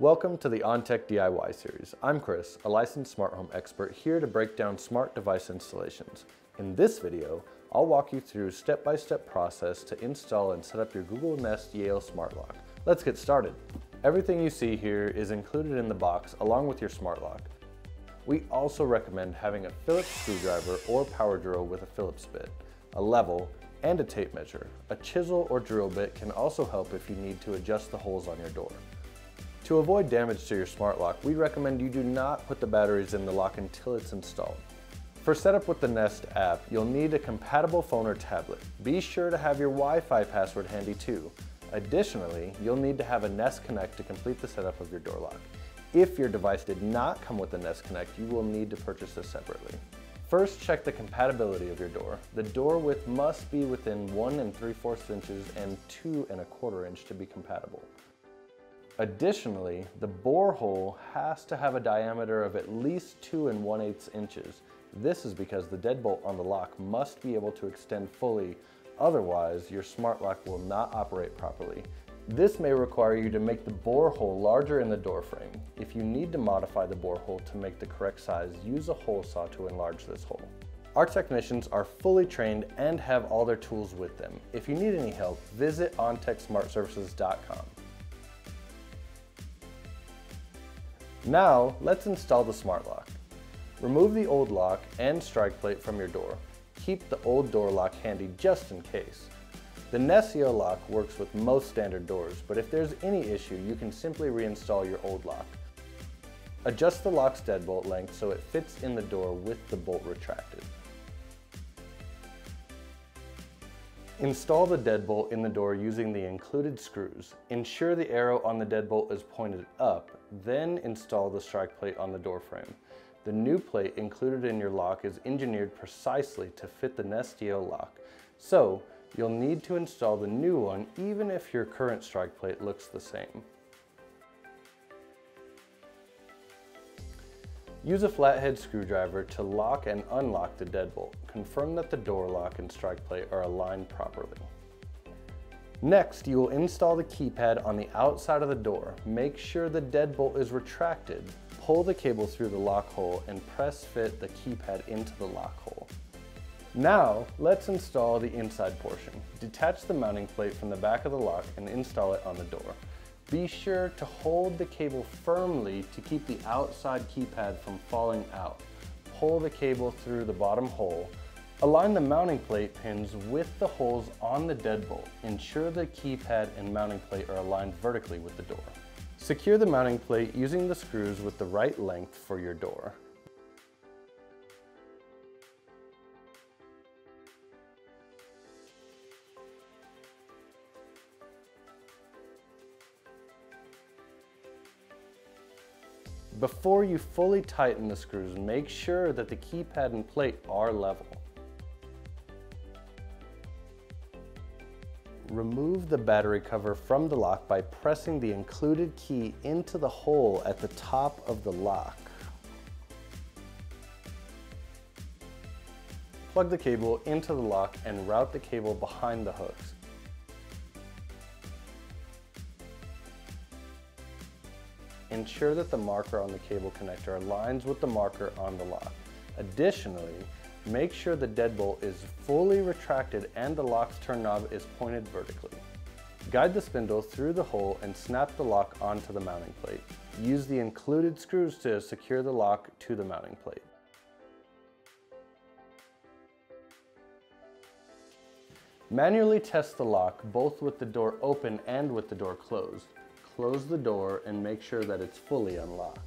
Welcome to the OnTech DIY series. I'm Chris, a licensed smart home expert here to break down smart device installations. In this video, I'll walk you through a step-by-step -step process to install and set up your Google Nest Yale Smart Lock. Let's get started. Everything you see here is included in the box along with your smart lock. We also recommend having a Phillips screwdriver or power drill with a Phillips bit, a level, and a tape measure. A chisel or drill bit can also help if you need to adjust the holes on your door. To avoid damage to your smart lock, we recommend you do not put the batteries in the lock until it's installed. For setup with the Nest app, you'll need a compatible phone or tablet. Be sure to have your Wi-Fi password handy too. Additionally, you'll need to have a Nest Connect to complete the setup of your door lock. If your device did not come with a Nest Connect, you will need to purchase this separately. First, check the compatibility of your door. The door width must be within 1 and 3 fourths inches and 2 and a quarter inch to be compatible. Additionally, the bore hole has to have a diameter of at least 2 and 1 8 inches. This is because the deadbolt on the lock must be able to extend fully, otherwise your smart lock will not operate properly. This may require you to make the bore hole larger in the door frame. If you need to modify the bore hole to make the correct size, use a hole saw to enlarge this hole. Our technicians are fully trained and have all their tools with them. If you need any help, visit ontechsmartservices.com. Now, let's install the smart lock. Remove the old lock and strike plate from your door. Keep the old door lock handy just in case. The Yale lock works with most standard doors, but if there's any issue, you can simply reinstall your old lock. Adjust the lock's deadbolt length so it fits in the door with the bolt retracted. Install the deadbolt in the door using the included screws. Ensure the arrow on the deadbolt is pointed up, then install the strike plate on the door frame. The new plate included in your lock is engineered precisely to fit the Nest Yale lock, so you'll need to install the new one even if your current strike plate looks the same. Use a flathead screwdriver to lock and unlock the deadbolt. Confirm that the door lock and strike plate are aligned properly. Next, you will install the keypad on the outside of the door. Make sure the deadbolt is retracted. Pull the cable through the lock hole and press fit the keypad into the lock hole. Now, let's install the inside portion. Detach the mounting plate from the back of the lock and install it on the door. Be sure to hold the cable firmly to keep the outside keypad from falling out. Pull the cable through the bottom hole. Align the mounting plate pins with the holes on the deadbolt. Ensure the keypad and mounting plate are aligned vertically with the door. Secure the mounting plate using the screws with the right length for your door. Before you fully tighten the screws, make sure that the keypad and plate are level. Remove the battery cover from the lock by pressing the included key into the hole at the top of the lock. Plug the cable into the lock and route the cable behind the hooks. Ensure that the marker on the cable connector aligns with the marker on the lock. Additionally, make sure the deadbolt is fully retracted and the lock's turn knob is pointed vertically. Guide the spindle through the hole and snap the lock onto the mounting plate. Use the included screws to secure the lock to the mounting plate. Manually test the lock both with the door open and with the door closed close the door and make sure that it's fully unlocked.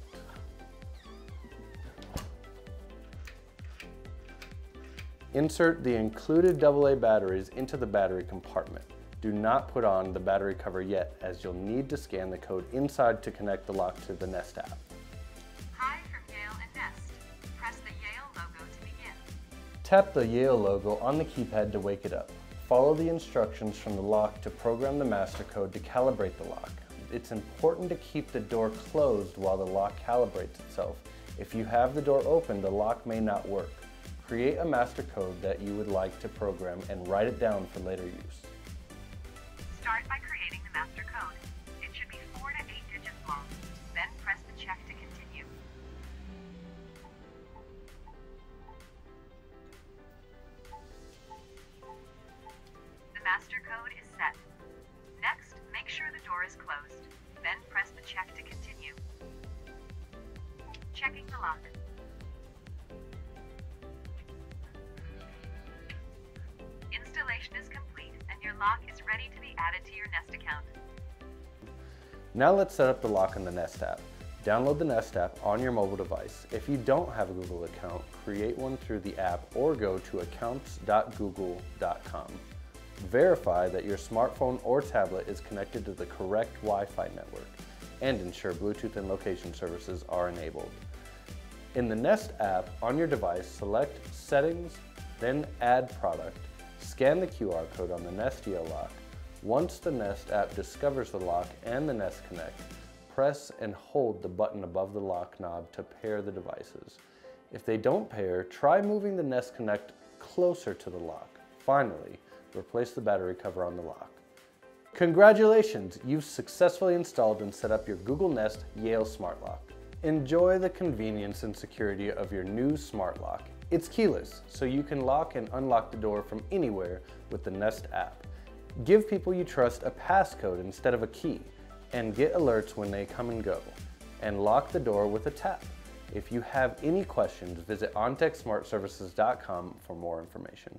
Insert the included AA batteries into the battery compartment. Do not put on the battery cover yet as you'll need to scan the code inside to connect the lock to the Nest app. Hi from Yale and Nest. Press the Yale logo to begin. Tap the Yale logo on the keypad to wake it up. Follow the instructions from the lock to program the master code to calibrate the lock it's important to keep the door closed while the lock calibrates itself. If you have the door open, the lock may not work. Create a master code that you would like to program and write it down for later use. Then press the check to continue. Checking the lock. Installation is complete and your lock is ready to be added to your Nest account. Now let's set up the lock in the Nest app. Download the Nest app on your mobile device. If you don't have a Google account, create one through the app or go to accounts.google.com. Verify that your smartphone or tablet is connected to the correct Wi-Fi network and ensure Bluetooth and location services are enabled. In the Nest app on your device, select Settings, then Add Product. Scan the QR code on the Nest Yale lock. Once the Nest app discovers the lock and the Nest Connect, press and hold the button above the lock knob to pair the devices. If they don't pair, try moving the Nest Connect closer to the lock. Finally, replace the battery cover on the lock. Congratulations, you've successfully installed and set up your Google Nest Yale Smart Lock. Enjoy the convenience and security of your new smart lock. It's keyless, so you can lock and unlock the door from anywhere with the Nest app. Give people you trust a passcode instead of a key, and get alerts when they come and go. And lock the door with a tap. If you have any questions, visit ontechsmartservices.com for more information.